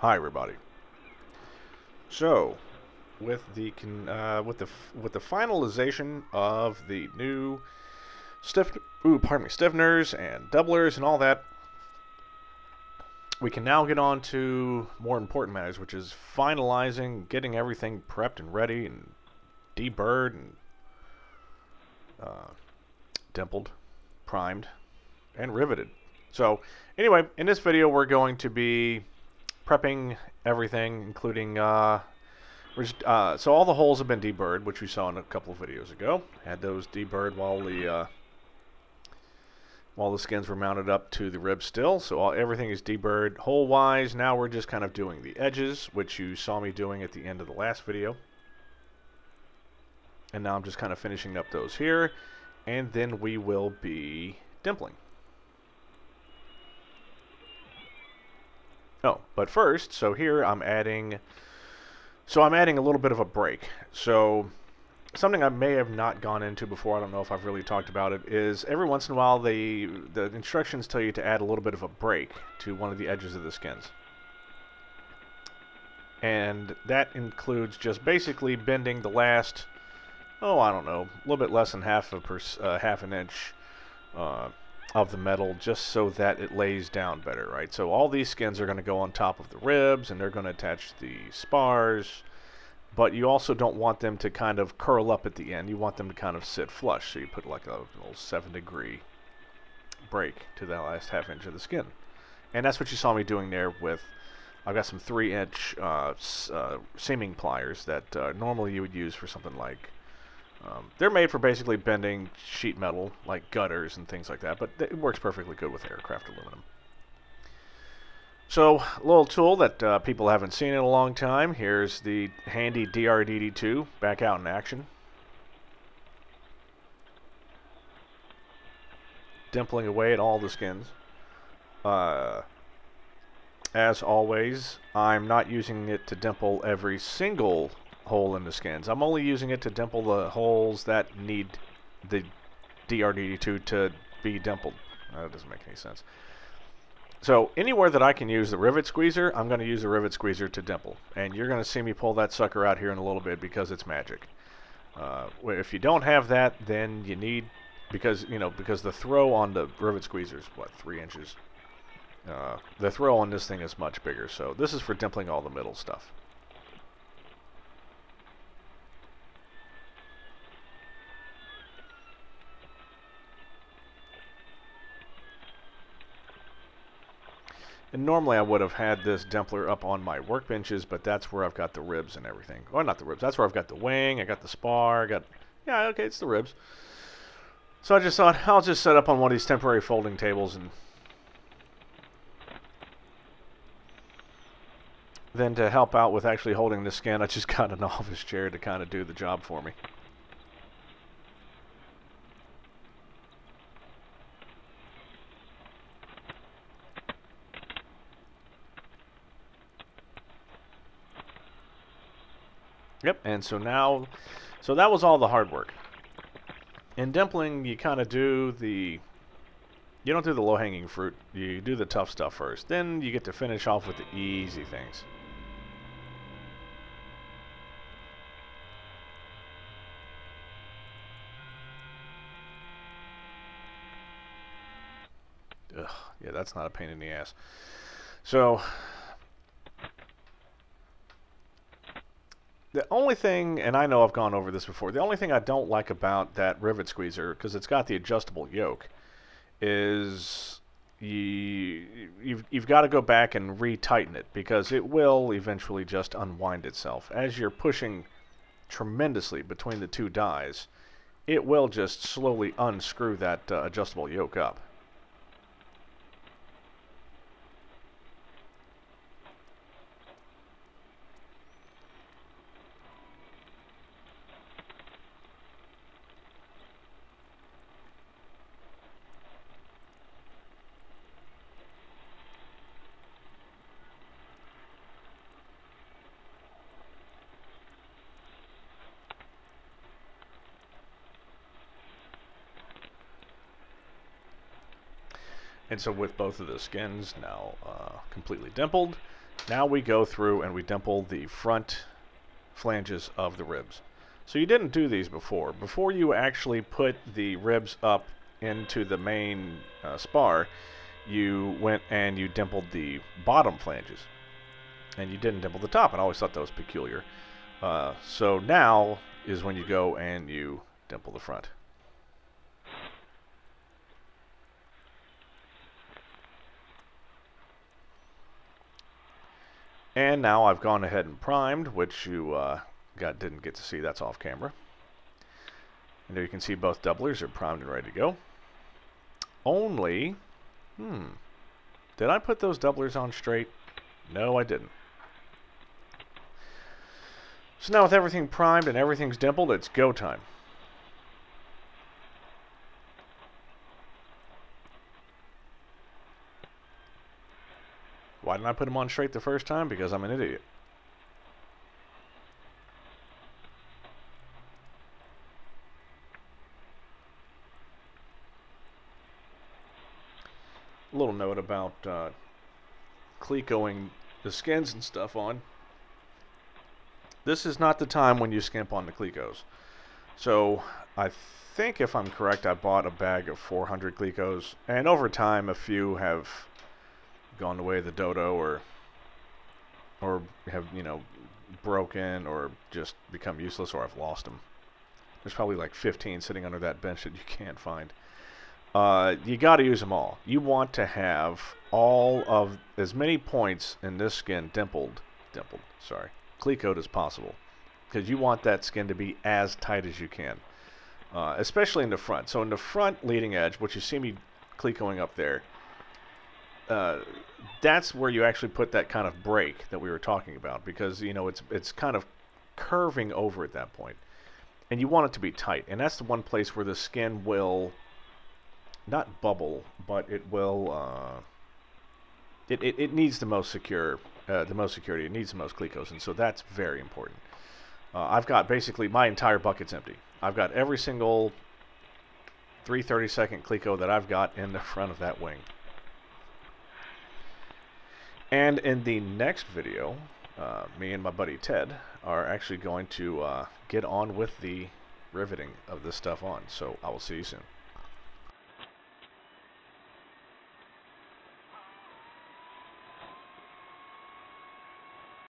Hi, everybody. So, with the uh, with the with the finalization of the new stiff ooh, pardon me, stiffeners and doublers and all that, we can now get on to more important matters, which is finalizing, getting everything prepped and ready, and deburred and uh, dimpled, primed, and riveted. So, anyway, in this video, we're going to be prepping everything, including uh, uh, so all the holes have been deburred, which we saw in a couple of videos ago. Had those deburred while the uh, while the skins were mounted up to the rib still. So all, everything is deburred hole-wise. Now we're just kind of doing the edges, which you saw me doing at the end of the last video. And now I'm just kind of finishing up those here. And then we will be dimpling. Oh, but first, so here I'm adding, so I'm adding a little bit of a break. So something I may have not gone into before, I don't know if I've really talked about it, is every once in a while the, the instructions tell you to add a little bit of a break to one of the edges of the skins. And that includes just basically bending the last, oh, I don't know, a little bit less than half, a per, uh, half an inch of the metal just so that it lays down better, right? So all these skins are going to go on top of the ribs and they're going to attach the spars, but you also don't want them to kind of curl up at the end. You want them to kind of sit flush. So you put like a little seven degree break to that last half inch of the skin. And that's what you saw me doing there with, I've got some three inch uh, uh, seaming pliers that uh, normally you would use for something like um, they're made for basically bending sheet metal, like gutters and things like that, but it works perfectly good with aircraft aluminum. So, a little tool that uh, people haven't seen in a long time. Here's the handy DRDT-2 back out in action. Dimpling away at all the skins. Uh, as always, I'm not using it to dimple every single hole in the skins. I'm only using it to dimple the holes that need the DRDT-2 to be dimpled. That doesn't make any sense. So anywhere that I can use the rivet squeezer, I'm going to use the rivet squeezer to dimple. And you're going to see me pull that sucker out here in a little bit because it's magic. Uh, if you don't have that, then you need, because, you know, because the throw on the rivet squeezer is, what, three inches? Uh, the throw on this thing is much bigger. So this is for dimpling all the middle stuff. And normally I would have had this dimpler up on my workbenches, but that's where I've got the ribs and everything. Well, not the ribs. That's where I've got the wing. I got the spar. I got, yeah, okay, it's the ribs. So I just thought I'll just set up on one of these temporary folding tables and then to help out with actually holding the skin, I just got an office chair to kind of do the job for me. Yep, and so now, so that was all the hard work. In dimpling, you kind of do the, you don't do the low-hanging fruit, you do the tough stuff first. Then you get to finish off with the easy things. Ugh, yeah, that's not a pain in the ass. So, The only thing, and I know I've gone over this before, the only thing I don't like about that rivet squeezer, because it's got the adjustable yoke, is you, you've, you've got to go back and retighten it because it will eventually just unwind itself. As you're pushing tremendously between the two dies, it will just slowly unscrew that uh, adjustable yoke up. And so with both of the skins now uh, completely dimpled, now we go through and we dimple the front flanges of the ribs. So you didn't do these before. Before you actually put the ribs up into the main uh, spar, you went and you dimpled the bottom flanges. And you didn't dimple the top, and I always thought that was peculiar. Uh, so now is when you go and you dimple the front. And now I've gone ahead and primed, which you uh, got didn't get to see. That's off camera. And there you can see both doublers are primed and ready to go. Only, hmm, did I put those doublers on straight? No, I didn't. So now with everything primed and everything's dimpled, it's go time. Why didn't I put them on straight the first time? Because I'm an idiot. A little note about uh, clecoing the skins and stuff on. This is not the time when you skimp on the clecos. So I think if I'm correct, I bought a bag of 400 clecos, and over time a few have gone the way of the dodo or or have you know broken or just become useless or I've lost them. There's probably like 15 sitting under that bench that you can't find. Uh, you got to use them all. You want to have all of as many points in this skin dimpled, dimpled, sorry, clecoed as possible, because you want that skin to be as tight as you can, uh, especially in the front. So in the front leading edge, what you see me clecoing up there, uh, that's where you actually put that kind of break that we were talking about because you know it's it's kind of curving over at that point. And you want it to be tight and that's the one place where the skin will not bubble but it will uh, it, it, it needs the most secure uh, the most security. It needs the most clecos and so that's very important. Uh, I've got basically my entire bucket's empty. I've got every single 330 second cleco that I've got in the front of that wing and in the next video, uh, me and my buddy Ted are actually going to uh, get on with the riveting of this stuff on. So I will see you soon.